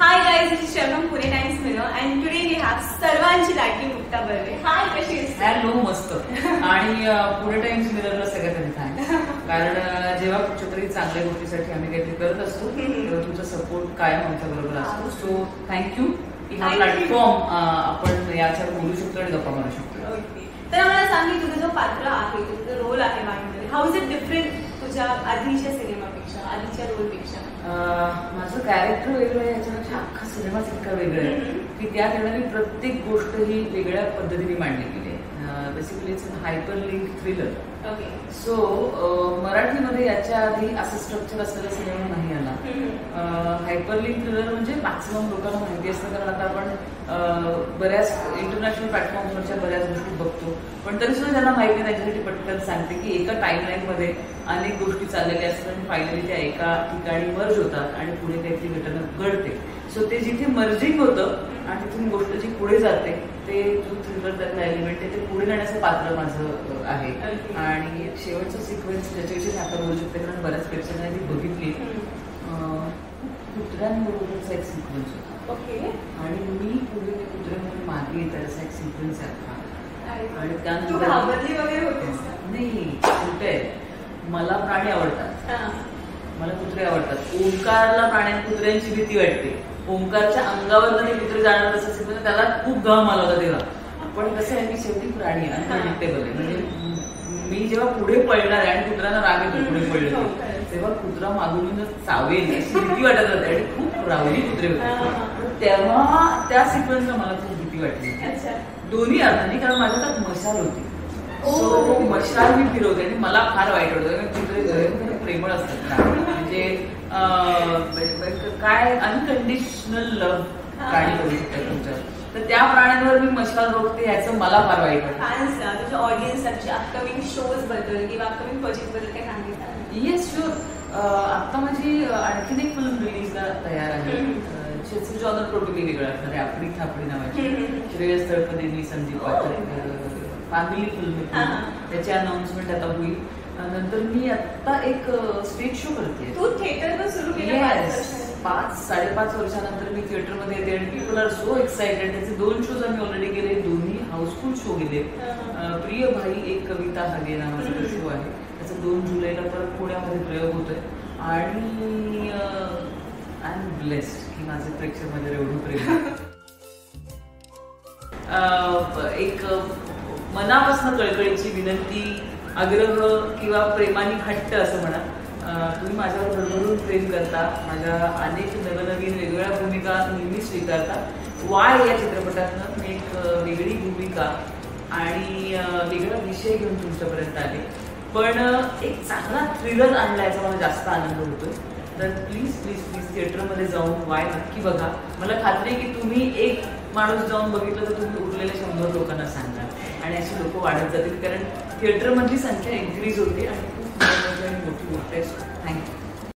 Hi guys, this is Sharnam Pune Times Mirror and today we have सर्वांची लाडकी मुक्ता बर्वे हाय कशी hello मस्त. आणि पुणे टाइम्स मिररला सगळ्यात थँक्स कारण जेव्हा कुठच्या तरी चांगल्या गोष्टीसाठी आम्ही काहीतरी करत असतो तेव्हा तुमचा सपोर्ट कायम आमच्या बरोबर असतो. सो थँक्यू की हा Thank you. प्लॅटफॉर्म आपण याच्यावर बोलू शकतो आणि गप्पा मारू शकतो. तर आम्हाला सांग की तुझं जो पात्र आहे तुझं रोल आहे बाणमध्ये हाऊ इज इट डिफरंट तुझ्या आधीच्या सिनेमापेक्षा आधीच्या रोलपेक्षा? माझं कॅरेक्टर वेगळं आहे याच्यापेक्षा अख्खा सिनेमाच इतका वेगळं आहे. की त्या ठिकाणी प्रत्येक गोष्ट ही वेगळ्या पद्धतीने मांडली गेली आहे. Basically it's hyper link thriller okay so मराठीमध्ये याच्या आधी असं स्ट्रक्चर असलेला सिनेमा नाही आला. हायपरलिंक थ्रिलर म्हणजे मॅक्सिमम लोकांना माहिती असतं कारण आता आपण बऱ्याच इंटरनॅशनल प्लॅटफॉर्मवरच्या बऱ्याच गोष्टी बघतो. पण तरी सुद्धा ज्यांना माहिती नाही त्याच्यासाठी पटकन सांगते की एका टाइमलाईन मध्ये अनेक गोष्टी चाललेल्या असतात आणि फायनली त्या एका ठिकाणी मर्ज होतात आणि पुढे काहीतरी घटना घडते. सो ते जिथे मर्जिंग होतं आणि तिथून गोष्ट जी पुढे जाते ते जो थ्रिलर त्यातला एलिमेंट आहे ते पुढे जाण्याचं पात्र माझं आहे. आणि शेवटचं सिक्वेन्स ज्याच्याविषयी आता बोलू शकते कारण बऱ्याच प्रेक्षकांनी ती बघितली अं, कुत्र्यांबरोबरचा एक सिक्वेन्स होता. ओके. आणि मी पुढे ते कुत्र्यामध्ये मागे येतात एक सिक्वेन्स अख्खा. आणि त्यानंतर घाबरली वगैरे होतीस का? नाही कुठे? मला प्राणी आवडतात. हा. मला कुत्रे आवडतात. ओंकारला प्राण्या कुत्र्यांची भीती वाटते. ओंकारच्या अंगावर जरी कुत्रे जाणार असं सिक्वेन्स त्याला खूप घाम आला होता तेव्हा. पण कसं आहे मी शेवटी प्राणी आहे अनप्रेडिक्टेबल आहे. म्हणजे मी जेव्हा पुढे पळणार आहे आणि कुत्र्यांना राग येतो पुढे पडले हो. तेव्हा कुत्रा मागून चावेल अशी भीती वाटत होती आणि खूप रावली कुत्रे होते. तेव्हा त्या सिक्वेन्सला मला खूप भीती वाटली. दोन्ही अर्थाने कारण माझ्या त्यात मशाल होती. सो मशाल मी फिरवते आणि मला फार वाईट वाटतं कारण कुत्रे प्रेमळ असतात. म्हणजे काय अनकंडिशनल लव्ह प्राणी करू शकतात तुमच्यावर. तर त्या प्राण्यांवर मी मशाल रोखते याचं मला फार वाईट वाटतं. फॅन्स तुझ्या ऑडियन्स तुझ्या अपकमिंग शोजबद्दल किंवा अपकमिंग प्रोजेक्टबद्दल काय सांगितलं येस शुअर आता माझी आणखीन एक फिल्म रिलीजला तयार आहे. शेतकरी जॉनर टोटली वेगळं असणार आहे आपली थापडी नावाची. श्रेयस तळपदेनी संदीप फॅमिली फिल्म हा, हा. त्याची अनाउन्समेंट आता होईल. नंतर मी आता एक स्टेज शो करते तू थिएटर पण सुरू केलं पाच साडेपाच वर्षानंतर मी थिएटरमध्ये येते आणि पीपल आर सो एक्साइटेड त्याचे दोन शोज आम्ही ऑलरेडी गेले दोन्ही हाऊसफुल शो गेले प्रिय भाई एक कविता हगे नावाचा तो शो आहे त्याचा दोन जुलैला परत पुण्यामध्ये प्रयोग होतोय. आणि आय एम ब्लेस्ड की माझे प्रेक्षक माझ्यावर एवढं प्रेम एक मनापासून कळकळीची विनंती आग्रह किंवा प्रेमाने हट्ट असं म्हणा. तुम्ही माझ्यावर भरभरून प्रेम करता. माझ्या अनेक नवनवीन वेगवेगळ्या भूमिका नेहमी स्वीकारता. वाय या चित्रपटातनं मी एक वेगळी भूमिका आणि वेगळा विषय घेऊन तुमच्यापर्यंत आले. पण एक चांगला थ्रिलर आणला याचा मला जास्त आनंद होतो तर प्लीज प्लीज प्लीज थिएटरमध्ये जाऊन वाय नक्की बघा. मला खात्री आहे की तुम्ही एक माणूस जाऊन बघितलं तर तुम्ही उरलेल्या शंभर लोकांना सांगणार. आणि अशी लोक वाढत जातील. कारण थिएटरमधली संख्या इन्क्रीज होते आणि मोठी गोष्ट आहे. थँक्यू